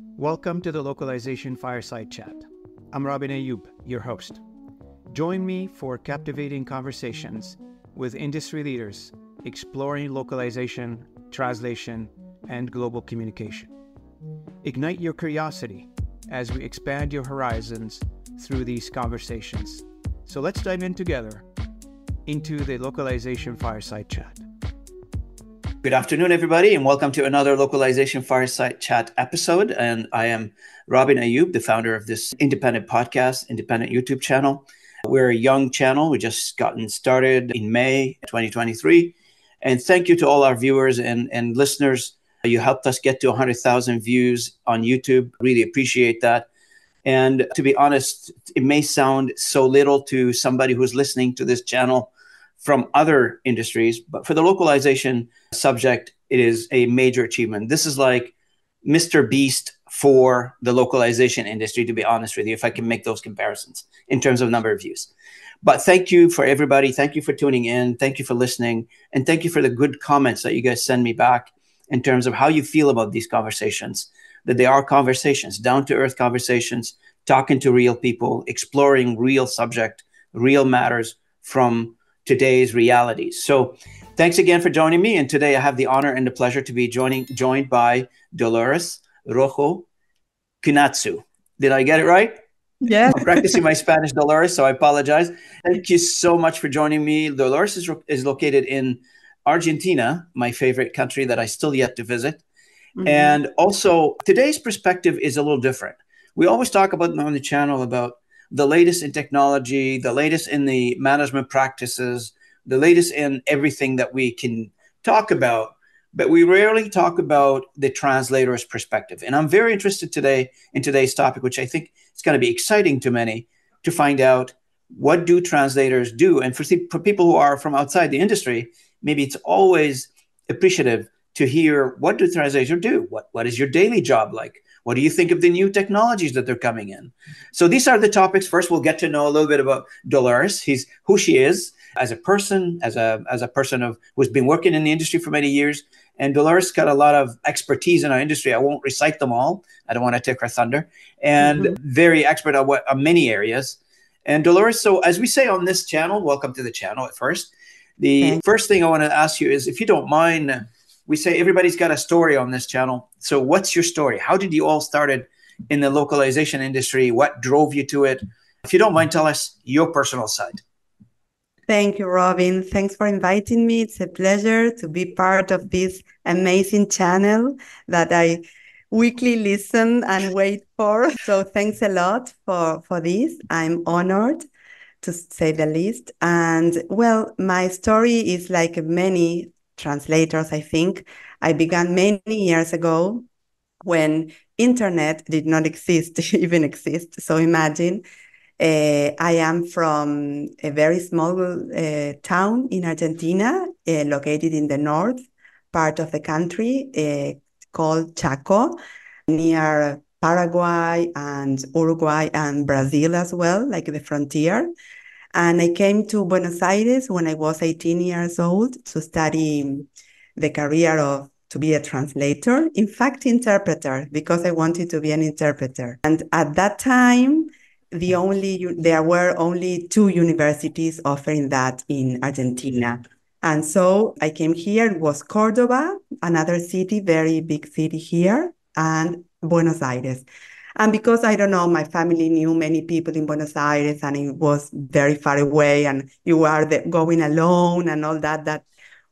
Welcome to the Localization Fireside Chat. I'm Robin Ayoub, your host. Join me for captivating conversations with industry leaders exploring localization, translation, and global communication. Ignite your curiosity as we expand your horizons through these conversations. So let's dive in together into the Localization Fireside Chat. Good afternoon, everybody, and welcome to another Localization Fireside Chat episode. And I am Robin Ayoub, the founder of this independent podcast, independent YouTube channel. We're a young channel. We just gotten started in May 2023. And thank you to all our viewers and, and listeners. You helped us get to 100,000 views on YouTube. Really appreciate that. And to be honest, it may sound so little to somebody who's listening to this channel from other industries, but for the localization subject, it is a major achievement. This is like Mr. Beast for the localization industry, to be honest with you, if I can make those comparisons in terms of number of views. But thank you for everybody. Thank you for tuning in. Thank you for listening. And thank you for the good comments that you guys send me back in terms of how you feel about these conversations, that they are conversations, down to earth conversations, talking to real people, exploring real subject, real matters from today's realities. So thanks again for joining me. And today I have the honor and the pleasure to be joining joined by Dolores Rojo Guiñazú. Did I get it right? Yeah. I'm practicing my Spanish, Dolores, so I apologize. Thank you so much for joining me. Dolores is, is located in Argentina, my favorite country that I still yet to visit. Mm-hmm. And also, today's perspective is a little different. We always talk about on the channel about the latest in technology, the latest in the management practices, the latest in everything that we can talk about but we rarely talk about the translator's perspective. And I'm very interested today in today's topic, which I think is going to be exciting to many to find out what do translators do. And for, for people who are from outside the industry, maybe it's always appreciative to hear what do translators do? What, what is your daily job like? What do you think of the new technologies that they're coming in? So these are the topics. First, we'll get to know a little bit about Dolores. He's who she is as a person, as a as a person of who's been working in the industry for many years. And Dolores got a lot of expertise in our industry. I won't recite them all. I don't want to take her thunder. And mm-hmm. very expert on, what, on many areas. And Dolores, so as we say on this channel, welcome to the channel at first. The Thanks. first thing I want to ask you is if you don't mind, we say everybody's got a story on this channel. So what's your story? How did you all started in the localization industry? What drove you to it? If you don't mind, tell us your personal side. Thank you, Robin. Thanks for inviting me. It's a pleasure to be part of this amazing channel that I weekly listen and wait for. So thanks a lot for, for this. I'm honored to say the least. And well, my story is like many translators, I think. I began many years ago when internet did not exist, even exist. So imagine uh, I am from a very small uh, town in Argentina, uh, located in the north part of the country, called Chaco, near Paraguay and Uruguay and Brazil as well, like the frontier. And I came to Buenos Aires when I was 18 years old to study the career of to be a translator, in fact, interpreter, because I wanted to be an interpreter. And at that time, the only there were only two universities offering that in Argentina. And so I came here. It was Cordoba, another city, very big city here, and Buenos Aires. And because I don't know, my family knew many people in Buenos Aires, and it was very far away, and you are the, going alone and all that. That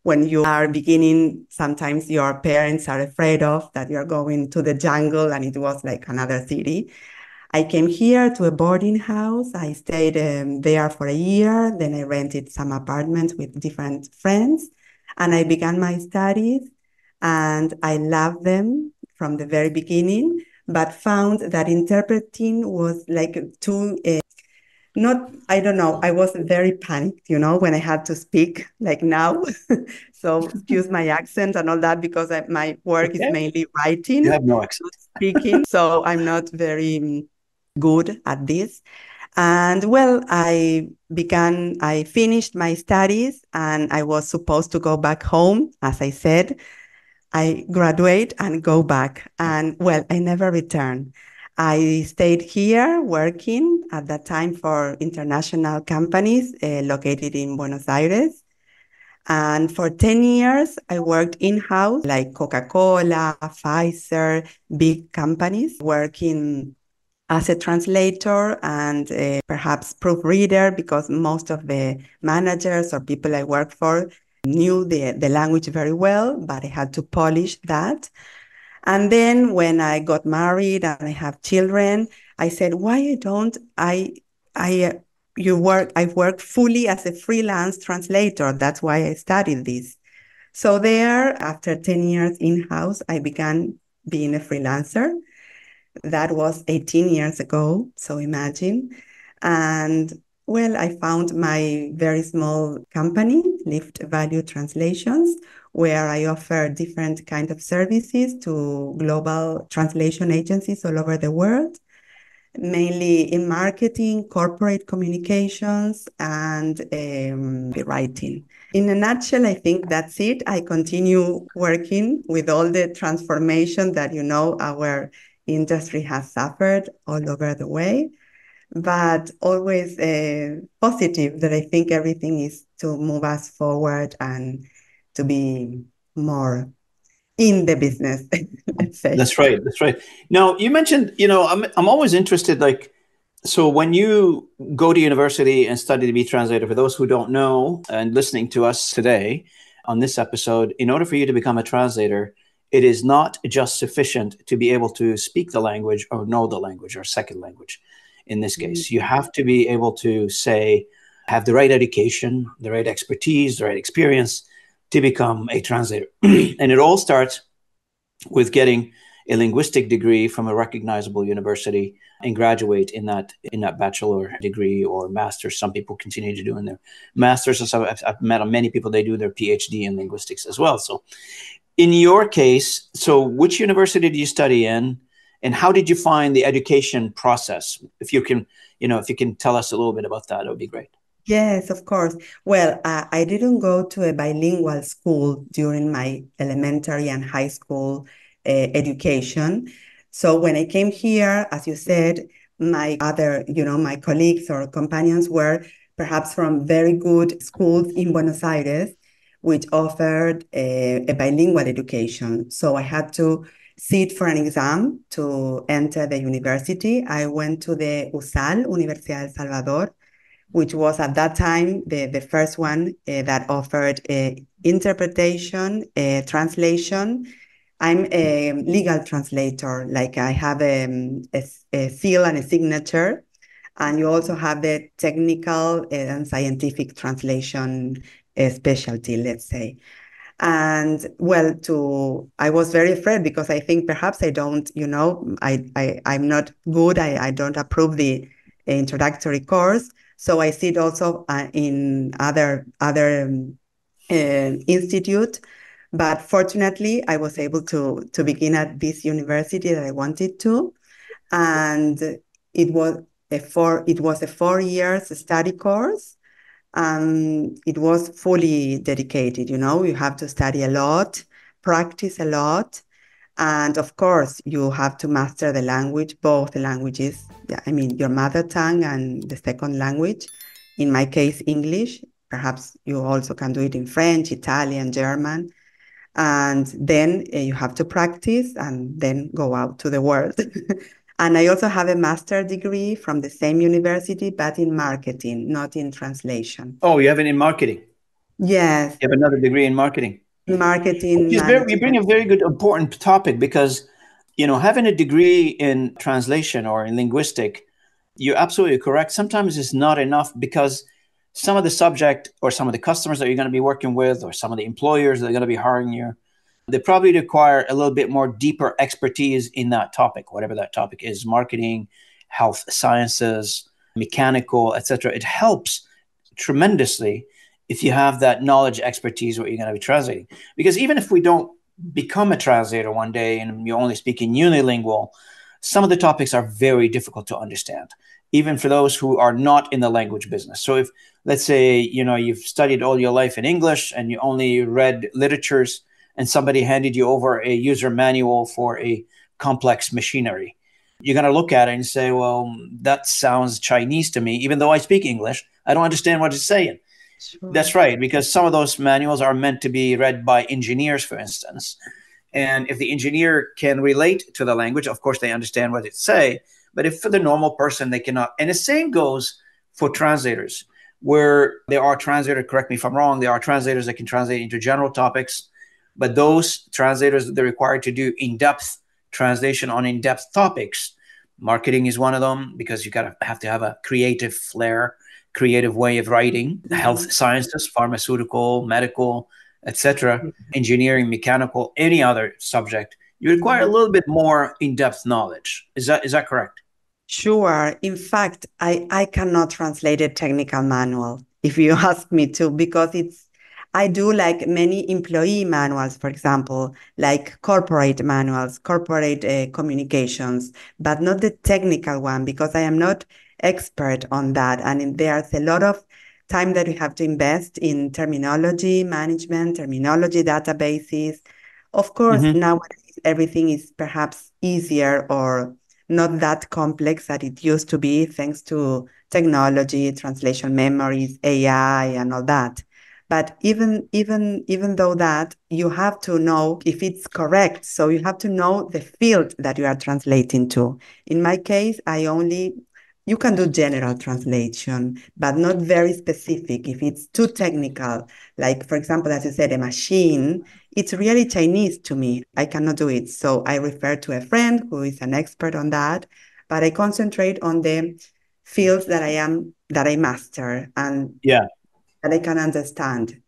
when you are beginning, sometimes your parents are afraid of that you're going to the jungle, and it was like another city. I came here to a boarding house. I stayed um, there for a year. Then I rented some apartments with different friends and I began my studies and I loved them from the very beginning, but found that interpreting was like too, uh, not, I don't know, I was very panicked, you know, when I had to speak like now. so excuse my accent and all that because I, my work okay. is mainly writing. You have no accent. Speaking. so I'm not very good at this. And well, I began, I finished my studies and I was supposed to go back home, as I said. I graduate and go back. And well, I never return. I stayed here working at that time for international companies uh, located in Buenos Aires. And for 10 years, I worked in house like Coca Cola, Pfizer, big companies, working as a translator and uh, perhaps proofreader because most of the managers or people I work for knew the, the language very well, but I had to polish that. And then when I got married and I have children, I said, why don't I, I, uh, you work, I've worked fully as a freelance translator. That's why I studied this. So there, after 10 years in-house, I began being a freelancer. That was 18 years ago. So imagine. And well, I found my very small company, Lift Value Translations, where I offer different kind of services to global translation agencies all over the world, mainly in marketing, corporate communications, and um, writing. In a nutshell, I think that's it. I continue working with all the transformation that you know our industry has suffered all over the way but always uh, positive that I think everything is to move us forward and to be more in the business. let's say. That's right. That's right. Now you mentioned, you know, I'm I'm always interested. Like, so when you go to university and study to be translator, for those who don't know and listening to us today on this episode, in order for you to become a translator, it is not just sufficient to be able to speak the language or know the language or second language in this case. Mm-hmm. You have to be able to say, have the right education, the right expertise, the right experience to become a translator. and it all starts with getting a linguistic degree from a recognizable university and graduate in that in that bachelor degree or master's. Some people continue to do in their masters. I've, I've met many people they do their PhD in linguistics as well. So, in your case, so which university do you study in? And how did you find the education process? If you can you know if you can tell us a little bit about that it would be great. Yes of course. Well uh, i didn't go to a bilingual school during my elementary and high school uh, education. So when i came here as you said my other you know my colleagues or companions were perhaps from very good schools in buenos aires which offered a, a bilingual education. So i had to sit for an exam to enter the university. I went to the USAL, Universidad del Salvador, which was at that time the, the first one uh, that offered uh, interpretation, uh, translation. I'm a legal translator, like I have a, a, a seal and a signature. And you also have the technical and scientific translation specialty, let's say and well to i was very afraid because i think perhaps i don't you know i, I i'm not good. I, I don't approve the introductory course. So i sit also uh, in other other um, uh, institute. But fortunately i was able to to begin at this university that i wanted to. And it was a four it was a four years study course um, it was fully dedicated. You know, you have to study a lot, practice a lot, and of course, you have to master the language, both the languages. Yeah, I mean, your mother tongue and the second language. In my case, English. Perhaps you also can do it in French, Italian, German. And then uh, you have to practice and then go out to the world. And I also have a master degree from the same university, but in marketing, not in translation. Oh, you have it in marketing? Yes. You have another degree in marketing? Marketing. Very, you bring a very good, important topic because, you know, having a degree in translation or in linguistic, you're absolutely correct. Sometimes it's not enough because some of the subject or some of the customers that you're going to be working with or some of the employers that are going to be hiring you they probably require a little bit more deeper expertise in that topic, whatever that topic is marketing, health sciences, mechanical, etc. It helps tremendously if you have that knowledge, expertise, what you're going to be translating. Because even if we don't become a translator one day and you're only speaking unilingual, some of the topics are very difficult to understand, even for those who are not in the language business. So if let's say you know you've studied all your life in English and you only read literatures and somebody handed you over a user manual for a complex machinery. You're going to look at it and say, well, that sounds Chinese to me. Even though I speak English, I don't understand what it's saying. Sure. That's right, because some of those manuals are meant to be read by engineers, for instance. And if the engineer can relate to the language, of course, they understand what it say. But if for the normal person, they cannot. And the same goes for translators, where there are translators, correct me if I'm wrong, there are translators that can translate into general topics. But those translators, they're required to do in depth translation on in depth topics. Marketing is one of them because you gotta have to have a creative flair, creative way of writing. Mm-hmm. Health sciences, pharmaceutical, medical, etc., mm-hmm. engineering, mechanical, any other subject, you require a mm-hmm. little bit more in-depth knowledge. Is that is that correct? Sure. In fact, I, I cannot translate a technical manual if you ask me to, because it's I do like many employee manuals, for example, like corporate manuals, corporate uh, communications, but not the technical one because I am not expert on that. And there's a lot of time that we have to invest in terminology management, terminology databases. Of course, mm-hmm. nowadays everything is perhaps easier or not that complex that it used to be thanks to technology, translation memories, AI, and all that. But even even even though that, you have to know if it's correct. So you have to know the field that you are translating to. In my case, I only you can do general translation, but not very specific. If it's too technical, like for example, as you said, a machine, it's really Chinese to me. I cannot do it. So I refer to a friend who is an expert on that, but I concentrate on the fields that I am that I master and yeah, that I can understand.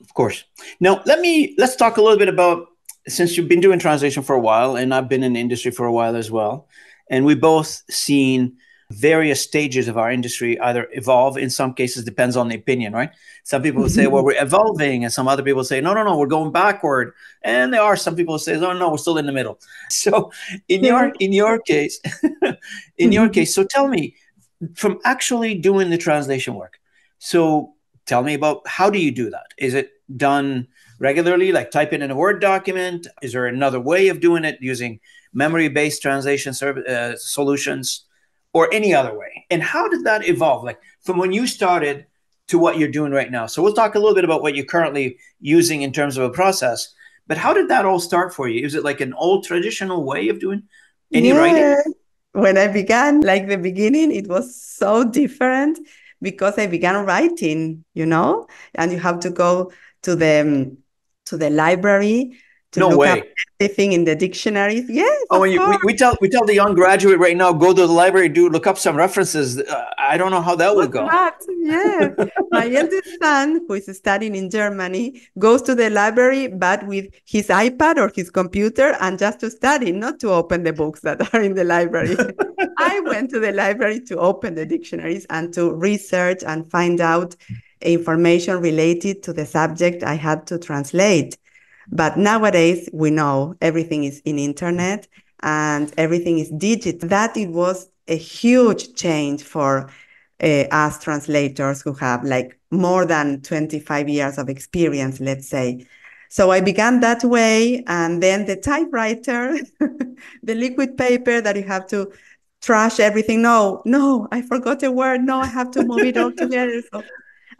Of course. Now let me let's talk a little bit about since you've been doing translation for a while, and I've been in the industry for a while as well, and we both seen various stages of our industry either evolve in some cases depends on the opinion right some people say well we're evolving and some other people say no no no we're going backward and there are some people who say oh no we're still in the middle so in your in your case in your mm-hmm. case so tell me from actually doing the translation work so tell me about how do you do that is it done regularly like type in a word document is there another way of doing it using memory based translation serv- uh, solutions or any other way? And how did that evolve? Like from when you started to what you're doing right now. So we'll talk a little bit about what you're currently using in terms of a process. But how did that all start for you? Is it like an old traditional way of doing any yeah. writing? When I began, like the beginning, it was so different because I began writing, you know, and you have to go to the to the library to no look way. up everything in the dictionaries. Yes. Oh, you, we, we, tell we tell the young graduate right now, go to the library, do look up some references. Uh, I don't know how that would go. That? Yeah. My eldest son, who is studying in Germany, goes to the library, but with his iPad or his computer, and just to study, not to open the books that are in the library. I went to the library to open the dictionaries and to research and find out information related to the subject I had to translate. But nowadays, we know everything is in internet and everything is digital. That it was a huge change for uh, us translators who have like more than 25 years of experience, let's say. So I began that way, and then the typewriter, the liquid paper that you have to trash everything. No, no, I forgot a word. No, I have to move it all together. So,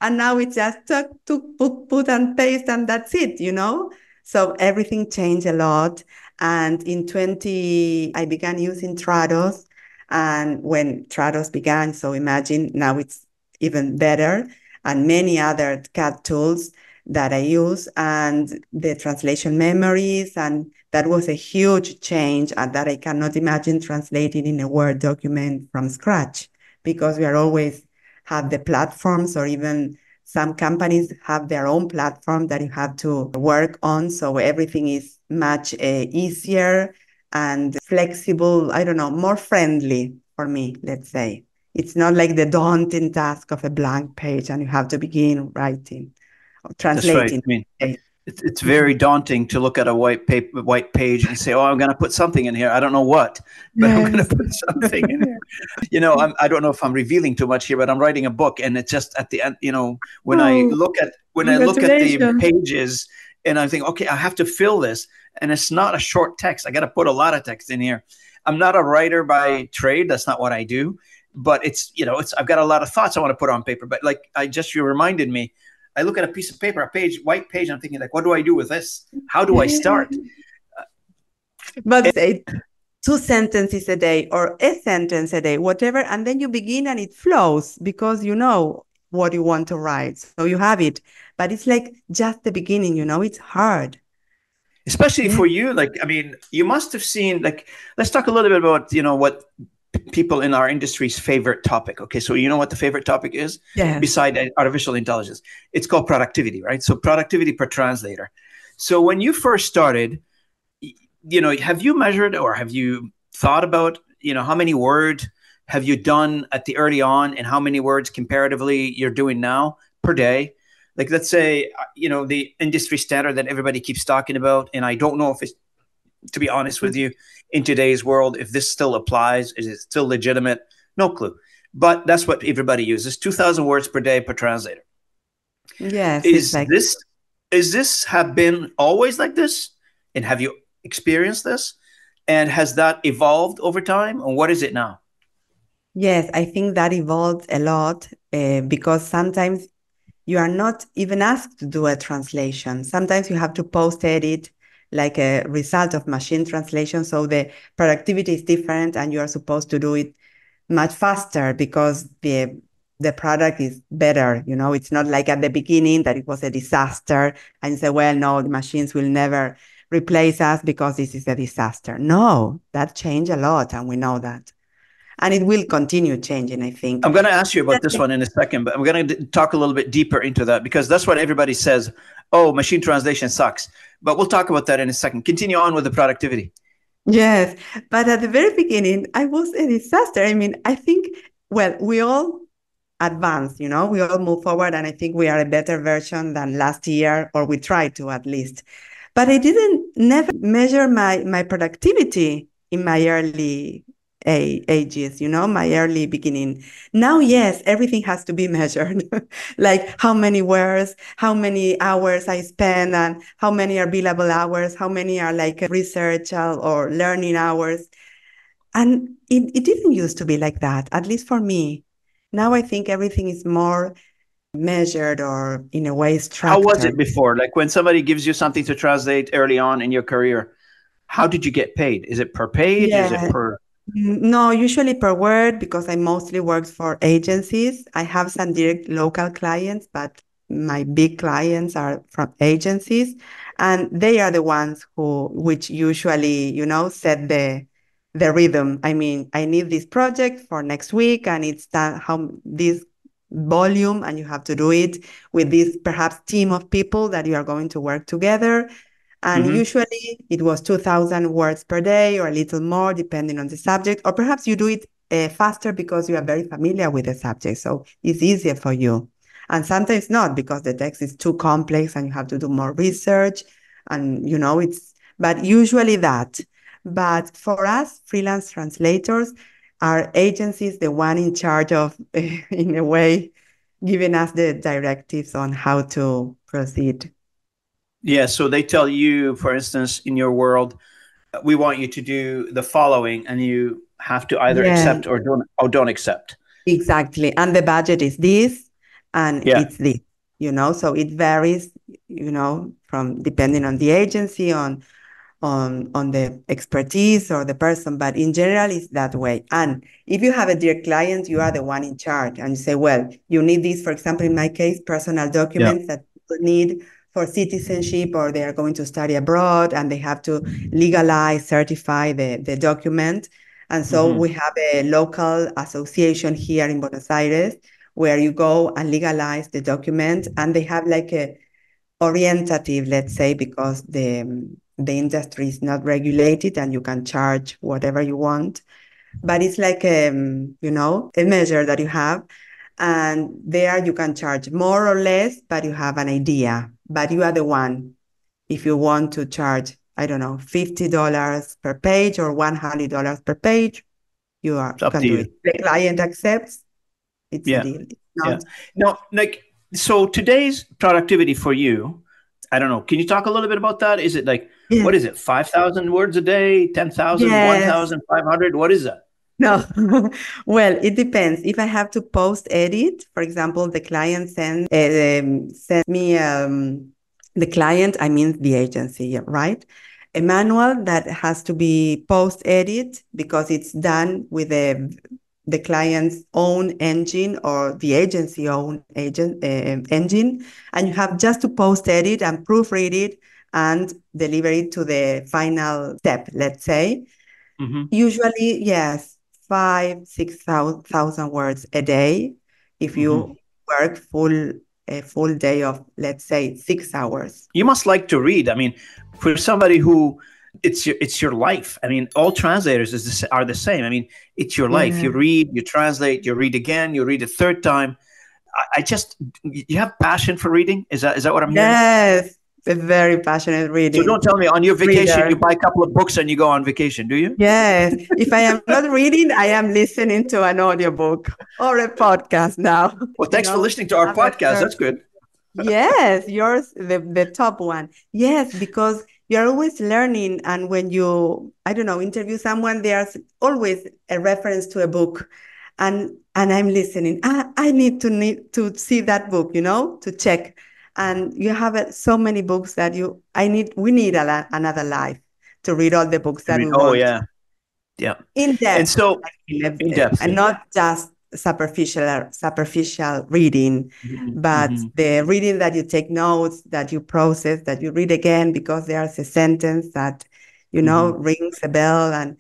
and now it's just to, to put, put and paste, and that's it, you know? So everything changed a lot. And in 20, I began using Trados. And when Trados began, so imagine now it's even better, and many other CAT tools that I use, and the translation memories. And that was a huge change and that I cannot imagine translating in a Word document from scratch because we are always have the platforms or even some companies have their own platform that you have to work on. So everything is much uh, easier and flexible. I don't know, more friendly for me, let's say. It's not like the daunting task of a blank page and you have to begin writing or translating. Right. I mean, it's, it's very daunting to look at a white paper, white page and say, "Oh, I'm going to put something in here. I don't know what, but yes. I'm going to put something in here." You know, I'm, I don't know if I'm revealing too much here, but I'm writing a book, and it's just at the end. You know, when oh, I look at when I look at the pages, and I think, okay, I have to fill this, and it's not a short text. I got to put a lot of text in here. I'm not a writer by trade. That's not what I do. But it's you know, it's I've got a lot of thoughts I want to put on paper. But like I just you reminded me, I look at a piece of paper, a page, white page. I'm thinking like, what do I do with this? How do I start? but say two sentences a day or a sentence a day, whatever, and then you begin and it flows because you know what you want to write, so you have it. But it's like just the beginning, you know. It's hard. Especially for you like i mean you must have seen like let's talk a little bit about you know what people in our industry's favorite topic. Okay so you know what the favorite topic is? Yeah. Beside artificial intelligence. It's called productivity right? So productivity per translator. So when you first started you know have you measured or have you thought about you know how many words have you done at the early on and how many words comparatively you're doing now per day? Like let's say uh, you know the industry standard that everybody keeps talking about and i don't know if it's to be honest with you in today's world if this still applies is it still legitimate? No clue. But that's what everybody uses 2000 words per day per translator. Yes is like- this is this have been always like this? And have you experienced this and has that evolved over time and what is it now yes i think that evolved a lot uh, because sometimes you are not even asked to do a translation. Sometimes you have to post edit like a result of machine translation. So the productivity is different and you are supposed to do it much faster because the the product is better. You know, it's not like at the beginning that it was a disaster and say, well, no, the machines will never replace us because this is a disaster. No, that changed a lot and we know that. And it will continue changing i think. I'm going to ask you about this one in a second but i'm going to talk a little bit deeper into that because that's what everybody says oh machine translation sucks. But we'll talk about that in a second. Continue on with the productivity. Yes but at the very beginning i was a disaster. I mean i think well we all advance you know? We all move forward and i think we are a better version than last year or we try to at least but i didn't never measure my my productivity in my early ages, you know, my early beginning. Now, yes, everything has to be measured, like how many words, how many hours I spend, and how many are billable hours, how many are like research or learning hours. And it, it didn't used to be like that, at least for me. Now I think everything is more measured or in a way structured. How was it before? Like when somebody gives you something to translate early on in your career, how did you get paid? Is it per page? Yeah. Is it per mm, no, usually per word because I mostly work for agencies. I have some direct local clients, but my big clients are from agencies and they are the ones who which usually, you know, set the the rhythm. I mean, I need this project for next week and it's that how this volume and you have to do it with this perhaps team of people that you are going to work together and mm-hmm. usually it was 2000 words per day or a little more, depending on the subject. Or perhaps you do it uh, faster because you are very familiar with the subject. So it's easier for you. And sometimes not because the text is too complex and you have to do more research. And, you know, it's, but usually that. But for us, freelance translators, our agency is the one in charge of, in a way, giving us the directives on how to proceed. Yeah, so they tell you, for instance, in your world, we want you to do the following, and you have to either yeah. accept or don't or don't accept. Exactly, and the budget is this, and yeah. it's this. You know, so it varies. You know, from depending on the agency, on on on the expertise or the person, but in general, it's that way. And if you have a dear client, you are the one in charge, and you say, well, you need this. For example, in my case, personal documents yeah. that people need for citizenship or they are going to study abroad and they have to legalize, certify the, the document. And so mm-hmm. we have a local association here in Buenos Aires where you go and legalize the document and they have like a orientative, let's say, because the the industry is not regulated and you can charge whatever you want. But it's like um, you know, a measure that you have. And there you can charge more or less, but you have an idea but you are the one. If you want to charge, I don't know, $50 per page or $100 per page, you are can do you. it. The client accepts, it's yeah. a deal. Not- yeah. No, like, so today's productivity for you, I don't know. Can you talk a little bit about that? Is it like yes. what is it? Five thousand words a day, 10,000, yes. 1,500? What is that? No, well, it depends. If I have to post edit, for example, the client send uh, um, send me um, the client. I mean the agency, right? A manual that has to be post edit because it's done with the the client's own engine or the agency own agent uh, engine, and you have just to post edit and proofread it and deliver it to the final step. Let's say. Mm-hmm. Usually, yes, five, six thousand words a day if you mm-hmm. work full a full day of let's say six hours. You must like to read. I mean, for somebody who it's your it's your life. I mean, all translators is the, are the same. I mean, it's your life. You read, you translate, you read again, you read a third time. I, I, just you have passion for reading. Is that is that what I'm hearing? Yes, a very passionate reading. So don't tell me on your vacation reader. you buy a couple of books and you go on vacation, do you? Yes. if I am not reading, I am listening to an audiobook or a podcast now. Well, thanks you know? for listening to our podcast. That's good. yes, yours the, the top one. Yes, because you're always learning and when you I don't know, interview someone, there's always a reference to a book. And and I'm listening. I, I need to need to see that book, you know, to check and you have uh, so many books that you i need we need a, another life to read all the books that read, we oh want. yeah yeah in depth and so in depth and not just superficial superficial reading mm-hmm. but mm-hmm. the reading that you take notes that you process that you read again because there's a sentence that you know mm-hmm. rings a bell and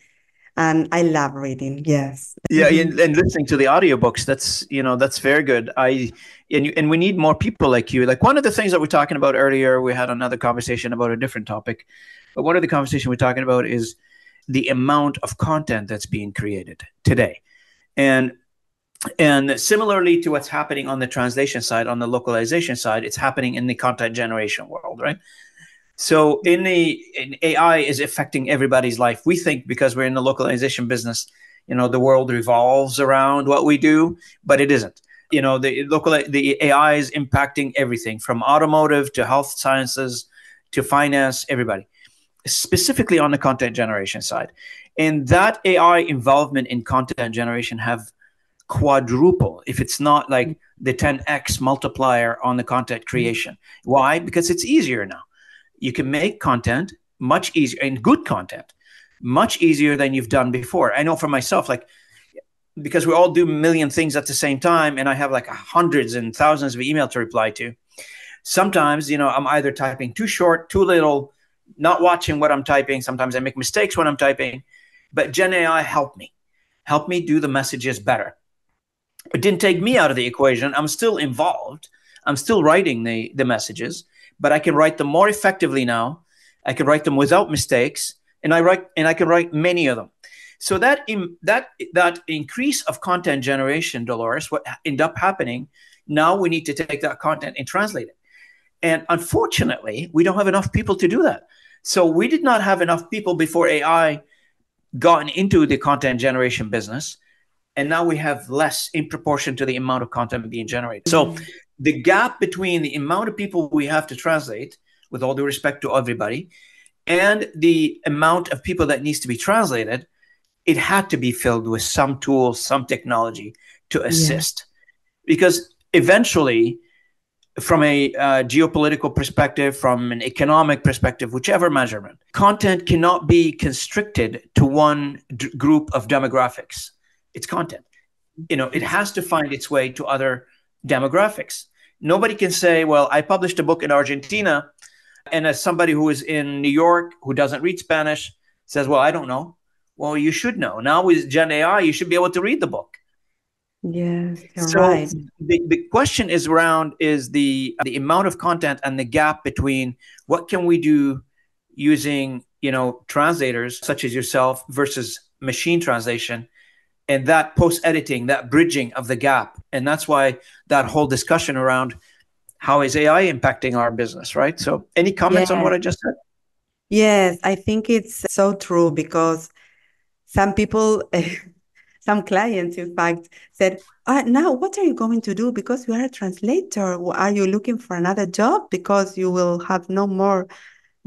and I love reading. Yes. Yeah, and, and, listening to the audiobooks. That's you know that's very good. I and you, and we need more people like you. Like one of the things that we're talking about earlier, we had another conversation about a different topic, but one of the conversation we're talking about is the amount of content that's being created today, and and similarly to what's happening on the translation side, on the localization side, it's happening in the content generation world, right? So in the in AI is affecting everybody's life. We think because we're in the localization business, you know, the world revolves around what we do, but it isn't. You know, the local the AI is impacting everything from automotive to health sciences to finance, everybody, specifically on the content generation side. And that AI involvement in content generation have quadruple if it's not like the 10x multiplier on the content creation. Why? Because it's easier now you can make content much easier and good content much easier than you've done before. I know for myself, like because we all do a million things at the same time, and I have like hundreds and thousands of email to reply to. Sometimes, you know, I'm either typing too short, too little, not watching what I'm typing. Sometimes I make mistakes when I'm typing, but Gen AI helped me, help me do the messages better. It didn't take me out of the equation. I'm still involved. I'm still writing the the messages, but I can write them more effectively now. I can write them without mistakes, and I write and I can write many of them. So that in, that that increase of content generation, Dolores, what end up happening? Now we need to take that content and translate it. And unfortunately, we don't have enough people to do that. So we did not have enough people before AI gotten into the content generation business. And now we have less in proportion to the amount of content being generated. So mm-hmm the gap between the amount of people we have to translate, with all due respect to everybody, and the amount of people that needs to be translated, it had to be filled with some tools, some technology to assist. Yeah. Because eventually, from a uh, geopolitical perspective, from an economic perspective, whichever measurement, content cannot be constricted to one d- group of demographics. It's content. You know, it has to find its way to other demographics. Nobody can say, well, I published a book in Argentina, and as somebody who is in New York who doesn't read Spanish says, well, I don't know. Well, you should know. Now with Gen AI, you should be able to read the book. Yes, so right. The, the question is around is the the amount of content and the gap between what can we do using you know translators such as yourself versus machine translation and that post editing, that bridging of the gap. And that's why that whole discussion around how is AI impacting our business, right? So, any comments on what I just said? Yes, I think it's so true because some people some clients, in fact, said, uh, "Now, what are you going to do? Because you are a translator. Are you looking for another job? Because you will have no more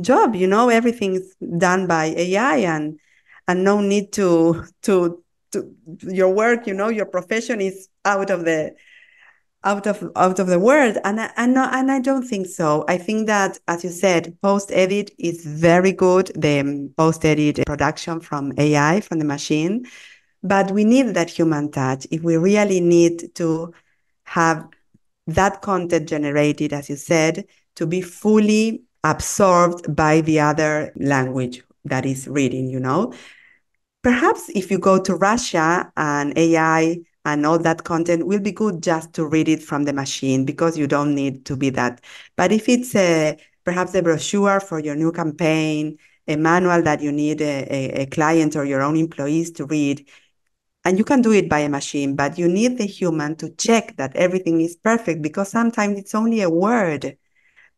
job. You know, everything's done by AI, and and no need to to to your work. You know, your profession is out of the out of out of the world. And I, and, no, and I don't think so. I think that as you said post edit is very good. The um, post edit production from AI from the machine. But we need that human touch. If we really need to have that content generated as you said to be fully absorbed by the other language that is reading you know perhaps if you go to Russia and AI and all that content will be good just to read it from the machine because you don't need to be that. But if it's a, perhaps a brochure for your new campaign, a manual that you need a, a, a client or your own employees to read, and you can do it by a machine, but you need the human to check that everything is perfect because sometimes it's only a word.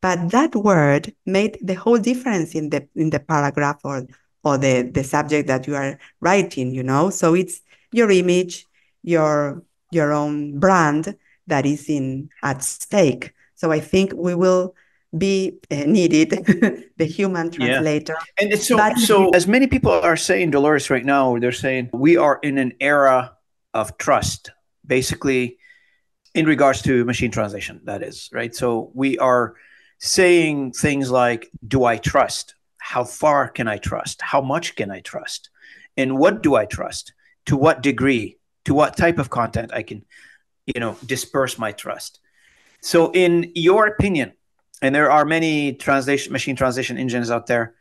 But that word made the whole difference in the in the paragraph or or the, the subject that you are writing, you know. So it's your image, your your own brand that is in at stake. So I think we will be uh, needed the human translator. Yeah. And so but- so as many people are saying Dolores right now, they're saying we are in an era of trust. Basically in regards to machine translation that is, right? So we are saying things like do I trust? How far can I trust? How much can I trust? And what do I trust? To what degree? to what type of content I can, you know, disperse my trust. So, in your opinion, and there are many translation machine translation engines out there,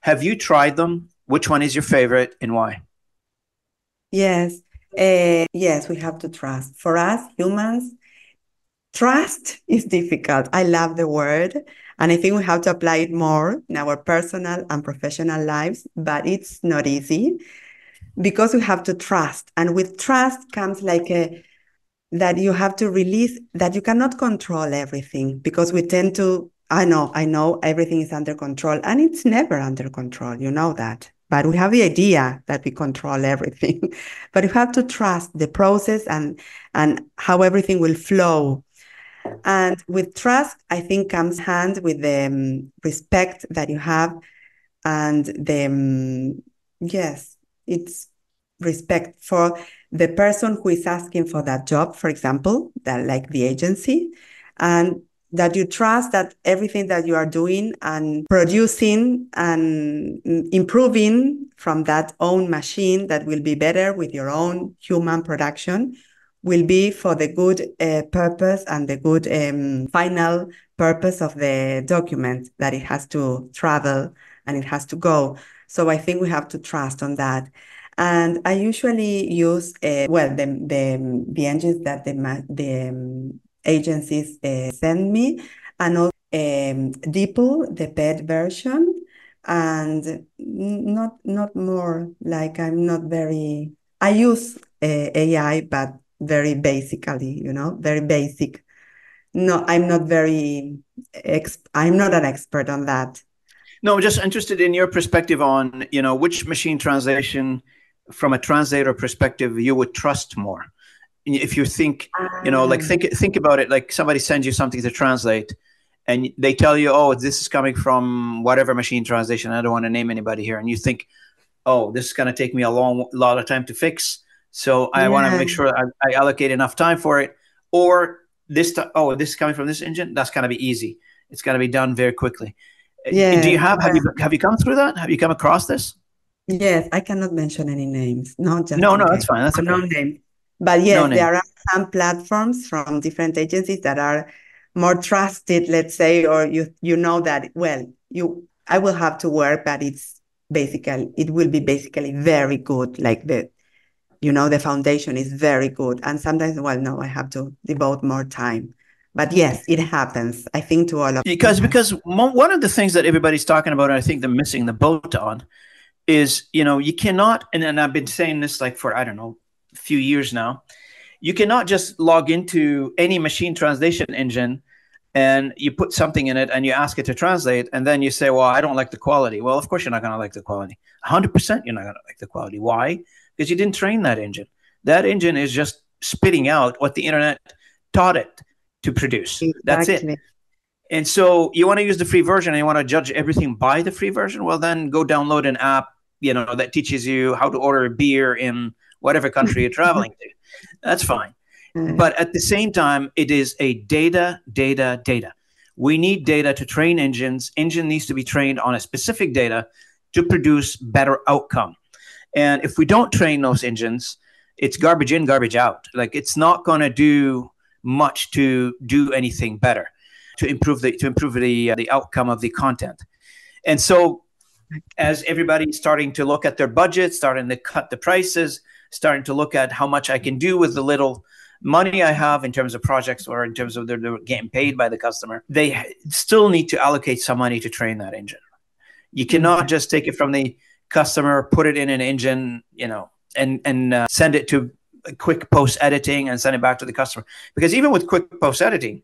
have you tried them? Which one is your favorite and why? Yes, uh, yes, we have to trust. For us humans, trust is difficult. I love the word. And I think we have to apply it more in our personal and professional lives, but it's not easy because we have to trust. And with trust comes like a that you have to release that you cannot control everything because we tend to I know, I know everything is under control and it's never under control. You know that. But we have the idea that we control everything. but you have to trust the process and and how everything will flow. And with trust, I think comes hand with the um, respect that you have and the um, yes, it's respect for the person who is asking for that job, for example, that like the agency, and that you trust that everything that you are doing and producing and improving from that own machine that will be better with your own human production will be for the good uh, purpose and the good um, final purpose of the document that it has to travel and it has to go. So I think we have to trust on that. And I usually use, uh, well, the, the, the engines that the, the um, agencies uh, send me, and also um, DeepL, the paid version, and not not more like I'm not very. I use uh, AI, but very basically, you know, very basic. No, I'm not very. Ex- I'm not an expert on that. No, I'm just interested in your perspective on, you know, which machine translation, from a translator perspective, you would trust more. If you think, you know, like think think about it, like somebody sends you something to translate, and they tell you, oh, this is coming from whatever machine translation. I don't want to name anybody here, and you think, oh, this is going to take me a long lot of time to fix. So I yeah. want to make sure I, I, allocate enough time for it. Or this, t- oh, this is coming from this engine. That's going to be easy. It's going to be done very quickly. Uh, yeah. Do you have have you have you come through that? Have you come across this? Yes, I cannot mention any names. No, just no, no, that's fine. That's okay. no name. But yes, no there are some platforms from different agencies that are more trusted, let's say, or you you know that well, you I will have to work, but it's basically it will be basically very good. Like the you know the foundation is very good, and sometimes well, no, I have to devote more time. But yes it happens i think to all of because because one of the things that everybody's talking about and i think they're missing the boat on is you know you cannot and, and i've been saying this like for i don't know a few years now you cannot just log into any machine translation engine and you put something in it and you ask it to translate and then you say well i don't like the quality. Well of course you're not going to like the quality. 100% you're not going to like the quality. Why because you didn't train that engine that engine is just spitting out what the internet taught it to produce. Exactly. That's it. And so you want to use the free version and you want to judge everything by the free version. Well, then go download an app, you know, that teaches you how to order a beer in whatever country you're traveling to. That's fine. Mm. But at the same time, it is a data, data, data. We need data to train engines. Engine needs to be trained on a specific data to produce better outcome. And if we don't train those engines, it's garbage in, garbage out. Like it's not going to do much to do anything better to improve the to improve the uh, the outcome of the content. And so, as everybody's starting to look at their budget, starting to cut the prices, starting to look at how much I can do with the little money I have in terms of projects or in terms of they're, they're getting paid by the customer, they still need to allocate some money to train that engine. You cannot just take it from the customer, put it in an engine, you know, and and uh, send it to quick post editing and send it back to the customer. Because even with quick post editing,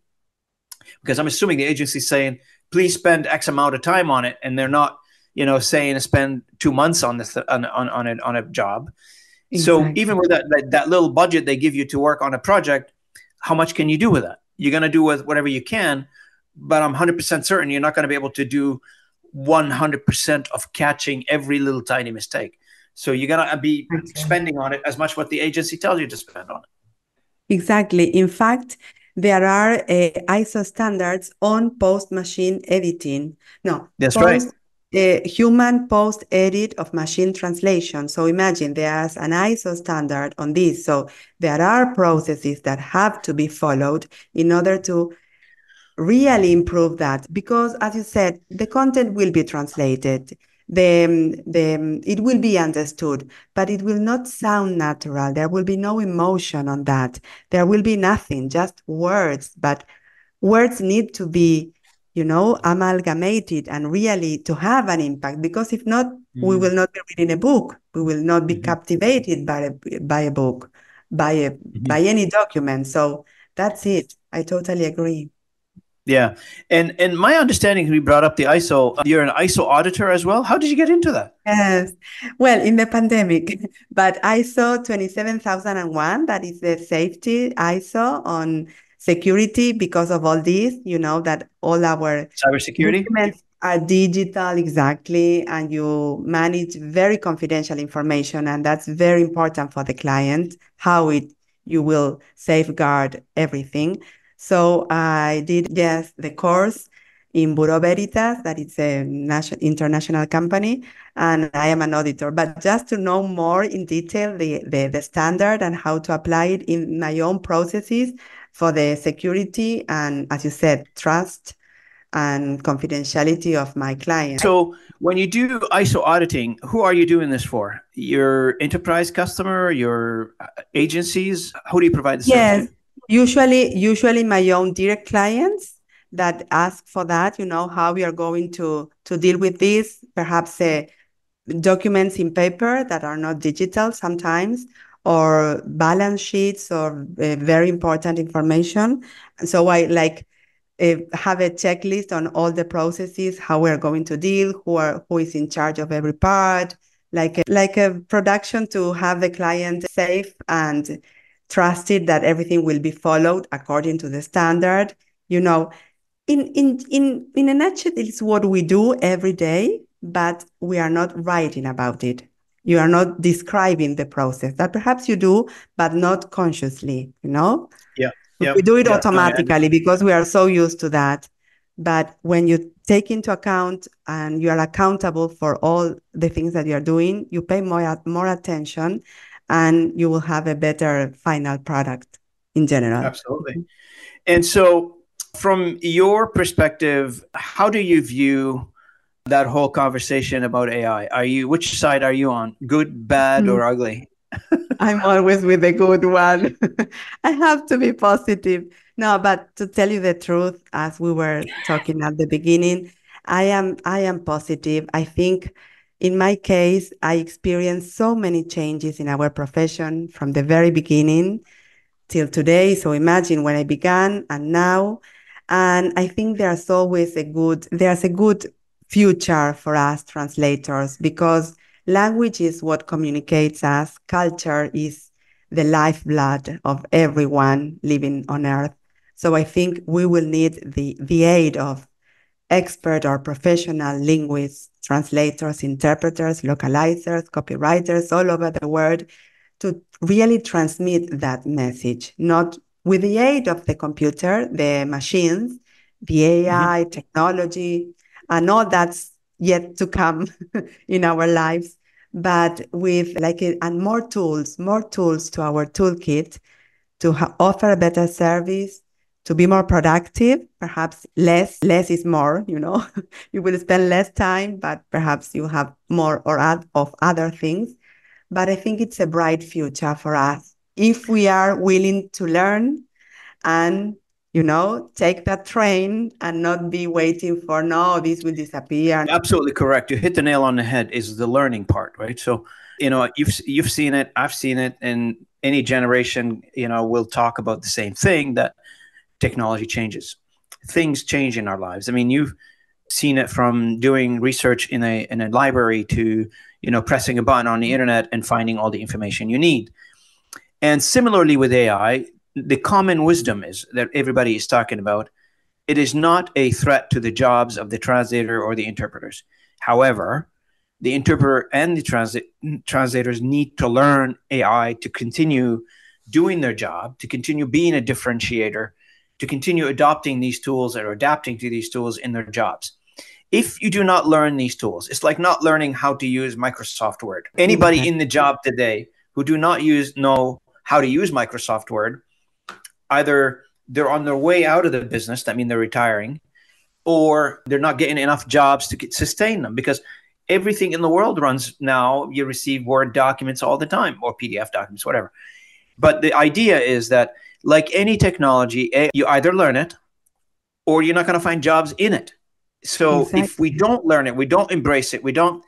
because I'm assuming the agency's saying, please spend X amount of time on it, and they're not, you know, saying to spend two months on this on on on a, on a job. Exactly. So even with that, that that little budget they give you to work on a project, how much can you do with that? You're going to do with whatever you can, but I'm 100% certain you're not going to be able to do 100% of catching every little tiny mistake. So you're going to be spending on it as much what the agency tells you to spend on it. Exactly. In fact, there are uh, ISO standards on post machine editing. No, that's post, right. The human post edit of machine translation. So imagine there's an ISO standard on this. So there are processes that have to be followed in order to really improve that because as you said the content will be translated. The, the it will be understood but it will not sound natural. There will be no emotion on that. There will be nothing just words. But words need to be you know amalgamated and really to have an impact because if not mm. we will not be reading a book. We will not be mm-hmm. captivated by a, by a book by a mm-hmm. by any document. So that's it. I totally agree yeah, and and my understanding, we brought up the ISO. Uh, you're an ISO auditor as well. How did you get into that? Yes, well, in the pandemic, but ISO twenty seven thousand and one. That is the safety ISO on security because of all this. You know that all our cybersecurity are digital exactly, and you manage very confidential information, and that's very important for the client. How it you will safeguard everything. So I did yes the course in Bureau Veritas, that it's a national international company, and I am an auditor. But just to know more in detail the, the, the standard and how to apply it in my own processes for the security and, as you said, trust and confidentiality of my client. So when you do ISO auditing, who are you doing this for? Your enterprise customer, your uh, agencies? Who do you provide the yes. service to? Usually, usually my own direct clients that ask for that, you know, how we are going to to deal with this, perhaps uh, documents in paper that are not digital sometimes, or balance sheets or uh, very important information. So I like uh, have a checklist on all the processes, how we're going to deal, who are who is in charge of every part, like a, like a production to have the client safe and trusted that everything will be followed according to the standard. You know, in in in in a nutshell, it's what we do every day, but we are not writing about it. You are not describing the process that perhaps you do, but not consciously. You know. Yeah. Yeah. We do it automatically because we are so used to that. But when you take into account and you are accountable for all the things that you are doing, you pay more more attention and you will have a better final product in general. Absolutely. And so, from your perspective, how do you view that whole conversation about AI? Are you which side are you on? Good, bad, mm. or ugly? I'm always with the good one. I have to be positive. No, but to tell you the truth, as we were talking at the beginning, I am I am positive. I think in my case, I experienced so many changes in our profession from the very beginning till today. So imagine when I began and now. And I think there's always a good, there's a good future for us translators because language is what communicates us. Culture is the lifeblood of everyone living on earth. So I think we will need the, the aid of expert or professional linguists, translators, interpreters, localizers, copywriters all over the world to really transmit that message, not with the aid of the computer, the machines, the AI, mm-hmm. technology, and all that's yet to come in our lives, but with like and more tools, more tools to our toolkit to ha- offer a better service, to be more productive, perhaps less, less is more, you know, you will spend less time, but perhaps you have more or add of other things. But I think it's a bright future for us. If we are willing to learn and you know take that train and not be waiting for no this will disappear. Absolutely correct. You hit the nail on the head is the learning part right? So you know you've you've seen it i've seen it and any generation you know will talk about the same thing that technology changes. Things change in our lives. I mean, you've seen it from doing research in a in a library to you know pressing a button on the internet and finding all the information you need. And similarly with AI, the common wisdom is that everybody is talking about it is not a threat to the jobs of the translator or the interpreters. However, the interpreter and the transit, translators need to learn AI to continue doing their job, to continue being a differentiator, to continue adopting these tools or adapting to these tools in their jobs. If you do not learn these tools, it's like not learning how to use Microsoft Word. Anybody in the job today who do not use know how to use Microsoft Word, either they're on their way out of the business, that means they're retiring, or they're not getting enough jobs to get, sustain them because everything in the world runs now. You receive Word documents all the time or PDF documents, whatever. But the idea is that like any technology, you either learn it or you're not going to find jobs in it. So exactly. if we don't learn it, we don't embrace it, we don't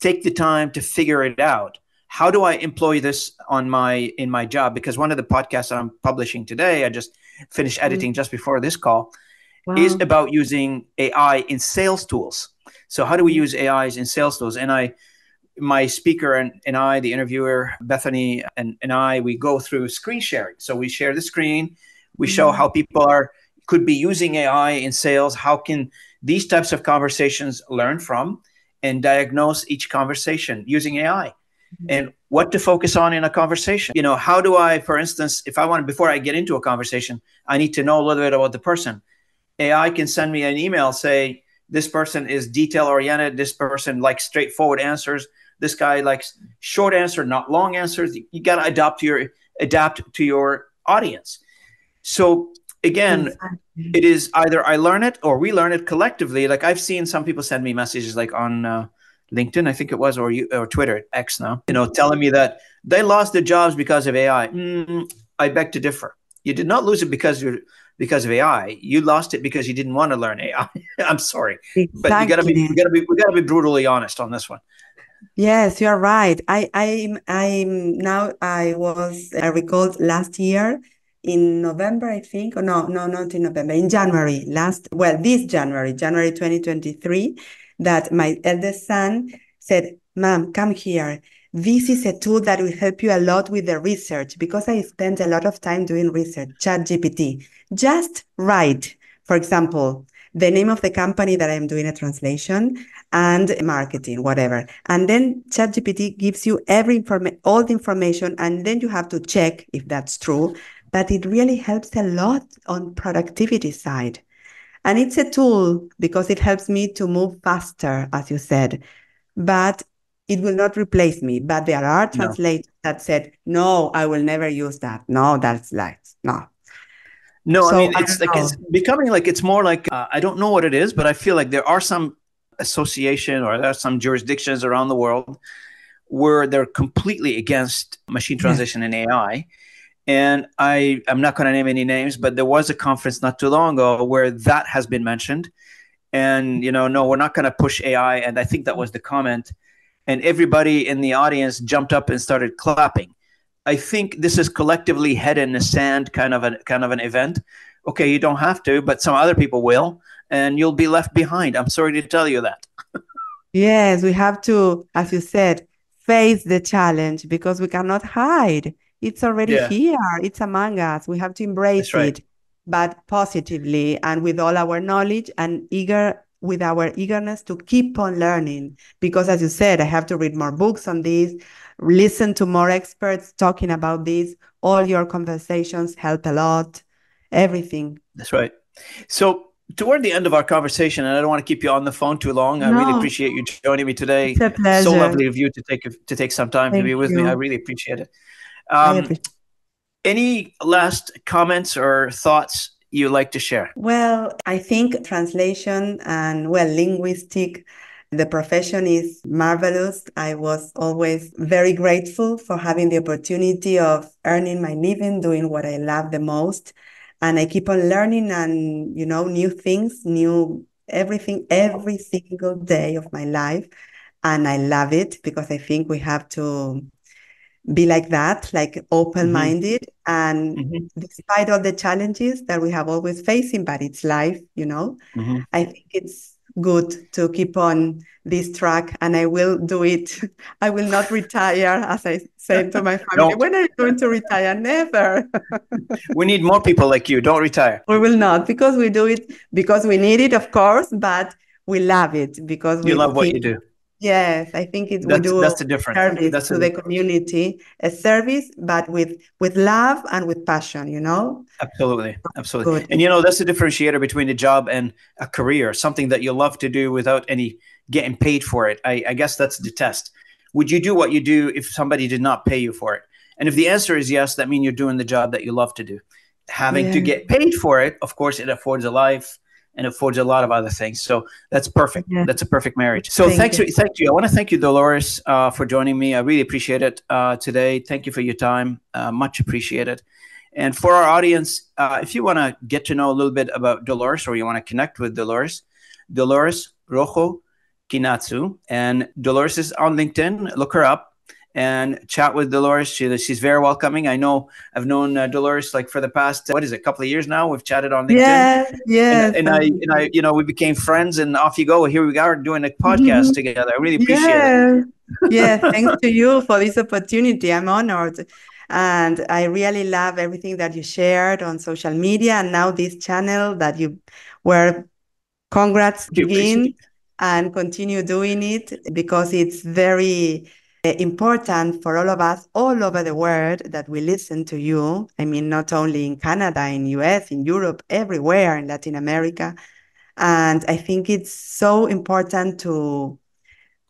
take the time to figure it out. How do I employ this on my in my job? Because one of the podcasts I'm publishing today, I just finished mm. editing mm. just before this call, wow. is about using AI in sales tools. So how do we mm. use AIs in sales tools? And I my speaker and, and I, the interviewer, Bethany, and, and I, we go through screen sharing. So we share the screen, we show mm-hmm. how people are could be using AI in sales. How can these types of conversations learn from and diagnose each conversation using AI? Mm-hmm. And what to focus on in a conversation. You know, how do I, for instance, if I want before I get into a conversation, I need to know a little bit about the person. AI can send me an email, say, this person is detail oriented, this person likes straightforward answers this guy likes short answer, not long answers. You, you got to adapt to your adapt to your audience. So again, exactly. it is either I learn it or we learn it collectively. Like I've seen some people send me messages like on uh, LinkedIn, I think it was, or you or Twitter, X now, you know, telling me that they lost their jobs because of AI. Mm, I beg to differ. You did not lose it because you're because of AI. You lost it because you didn't want to learn AI. I'm sorry, exactly. but you gotta be, you gotta be, we gotta be brutally honest on this one. Yes, you are right. I, I'm I'm now. I was. I recalled last year in November, I think. Or no, no, not in November. In January last. Well, this January, January 2023, that my eldest son said, "Mom, come here. This is a tool that will help you a lot with the research because I spent a lot of time doing research. Chat GPT. Just write, for example, the name of the company that I'm doing a translation and marketing, whatever. And then ChatGPT gives you every information, all the information, and then you have to check if that's true. But it really helps a lot on productivity side. And it's a tool because it helps me to move faster, as you said. But it will not replace me. But there are translators no. that said, no, I will never use that. No, that's like, no, no, so, I mean it's I like know. it's becoming like it's more like uh, I don't know what it is, but I feel like there are some association or there are some jurisdictions around the world where they're completely against machine translation yeah. and AI. And I I'm not going to name any names, but there was a conference not too long ago where that has been mentioned. And you know, no, we're not going to push AI. And I think that was the comment. And everybody in the audience jumped up and started clapping I think this is collectively head in the sand kind of a kind of an event. Okay, you don't have to, but some other people will, and you'll be left behind. I'm sorry to tell you that. yes, we have to, as you said, face the challenge because we cannot hide. It's already Yeah. here. It's among us. We have to embrace right. it, but positively and with all our knowledge and eager with our eagerness to keep on learning. Because as you said, I have to read more books on this, listen to more experts talking about this. All your conversations help a lot. Everything. That's right. So, toward the end of our conversation, and I don't want to keep you on the phone too long. I really appreciate you joining me today. It's a pleasure. So lovely of you to take to take some time to be with me. I really appreciate it. Um, appreciate any last comments or thoughts you like to share? Well, I think translation and well, linguistic, the profession is marvelous. I was always very grateful for having the opportunity of earning my living doing what I love the most. And I keep on learning and, you know, new things, new everything every single day of my life. And I love it because I think we have to be like that, like open-minded and Mhm. despite all the challenges that we have always facing, but it's life, you know, Mhm. I think it's good to keep on this track and I will do it. I will not retire, as I said to my family. Don't. When are you going to retire? Never. We need more people like you. Don't retire. we will not because we do it because we need it, of course, but we love it because we You love what you do. Yes, I think it we That's do that's the difference. service That's to the community, a service, but with with love and with passion, you know? Absolutely, absolutely. Good. And you know that's the differentiator between a job and a career, something that you love to do without any getting paid for it. I, I guess that's the test. Would you do what you do if somebody did not pay you for it? And if the answer is yes, that means you're doing the job that you love to do. Having to get paid for it, of course, it affords a life and affords a lot of other things. So that's perfect. Yeah. That's a perfect marriage. So Thank thanks, you. thank you. I want to thank you, Dolores, uh, for joining me. I really appreciate it uh, today. Thank you for your time. Uh, much appreciated. And for our audience, uh, if you want to get to know a little bit about Dolores or you want to connect with Dolores, Dolores Rojo Guiñazú. And Dolores is on LinkedIn. Look her up and chat with Dolores. She, she's very welcoming. I know I've known uh, Dolores like for the past, what is it, a couple of years now? We've chatted on LinkedIn. Yeah, yes. And, and I, and I, you know, we became friends, and off you go. Here we are doing a podcast Mhm. together. I really appreciate it. yeah, yeah, thanks to you for this opportunity. I'm honored. And I really love everything that you shared on social media and now this channel that you were congrats begin and continue doing it because it's very important for all of us all over the world that we listen to you. I mean, not only in Canada, in US, in Europe, everywhere in Latin America. And I think it's so important to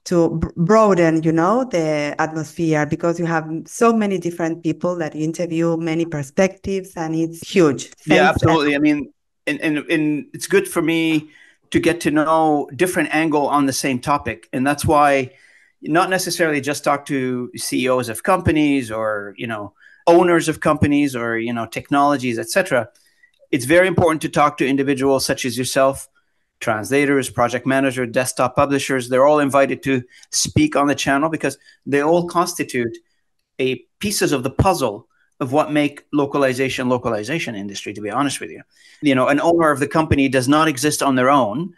to broaden, you know, the atmosphere because you have so many different people that interview, many perspectives, and it's huge. Yeah, absolutely. I mean, and, and and it's good for me to get to know different angle on the same topic, and that's why not necessarily just talk to CEOs of companies or you know owners of companies or you know technologies, etc. It's very important to talk to individuals such as yourself, translators, project manager, desktop publishers. They're all invited to speak on the channel because they all constitute a pieces of the puzzle of what make localization localization industry to be honest with you you know an owner of the company does not exist on their own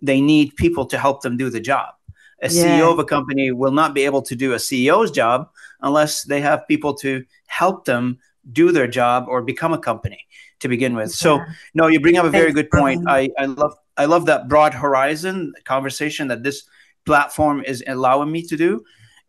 they need people to help them do the job a Yeah. ceo of a company will not be able to do a ceo's job unless they have people to help them do their job or become a company to begin with. So no you bring up a very good point. I i love i love that broad horizon conversation that this platform is allowing me to do.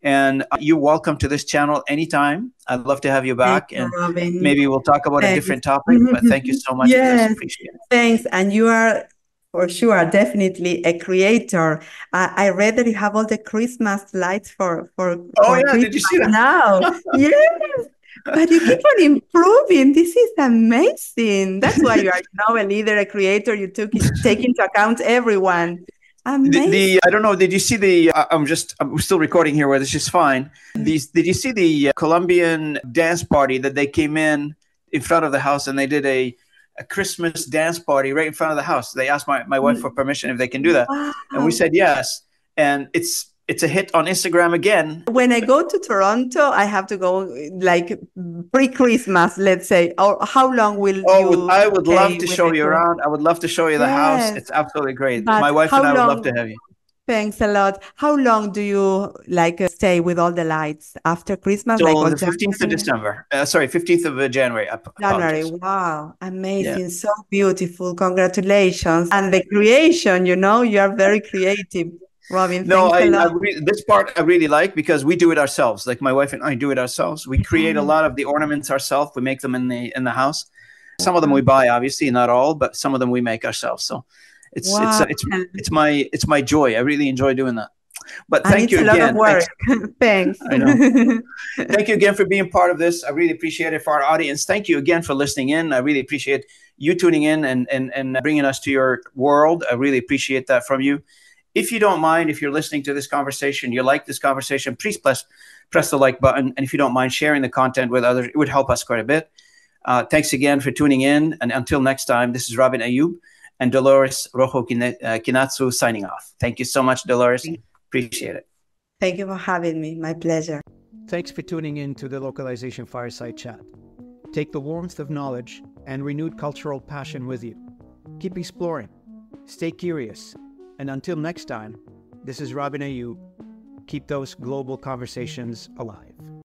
And uh, you're welcome to this channel anytime. I'd love to have you back you, and Robin. maybe we'll talk about a different topic but thank you so much Yes. appreciate it. Thanks. And you are for sure definitely a creator. I, I read that you have all the Christmas lights for for, Oh, for yeah, did you see that? now. yes. But you keep on improving. This is amazing. That's why you are now a leader, a creator. You took take into account everyone. the, Amazing. the i don't know did you see the uh, i'm just i'm still recording here where this is fine these did you see the uh, colombian dance party that they came in in front of the house and they did a a christmas dance party right in front of the house. They asked my, my wife for mm. permission if they can do that. And we said yes. And it's it's a hit on instagram again. When I go to Toronto, I have to go like pre-Christmas, let's say. Or how long will oh you i would love to show you around. I would love to show you the house. It's absolutely great. But my wife and i would love to have you Thanks a lot. How long do you like uh, stay with all the lights after Christmas? So like the 15th of December. Uh, sorry, 15th of uh, January. January. Wow. Amazing. Yeah. So beautiful. Congratulations. And the creation, you know, you are very creative. Robin, no, I, I re- this part I really like because we do it ourselves. Like my wife and I do it ourselves. We create a mm-hmm. lot of the ornaments ourselves. We make them in the in the house. Some of them we buy, obviously, not all, but some of them we make ourselves. So it's wow. it's it's it's my it's my joy. I really enjoy doing that. But thank you again. Thanks. I know. thank you again for being part of this. I really appreciate it for our audience. Thank you again for listening in. I really appreciate you tuning in and and and bringing us to your world. I really appreciate that from you. If you don't mind, if you're listening to this conversation, you like this conversation, please press press the like button. And if you don't mind sharing the content with others, it would help us quite a bit. Uh, thanks again for tuning in. And until next time, this is Robin Ayoub and Dolores Rojo uh, Guiñazú signing off. Thank you so much, Dolores. Appreciate it. Thank you for having me. My pleasure. Thanks for tuning in to the Localization Fireside Chat. Take the warmth of knowledge and renewed cultural passion with you. Keep exploring, stay curious, and until next time, this is Robin Ayoub. Keep those global conversations alive.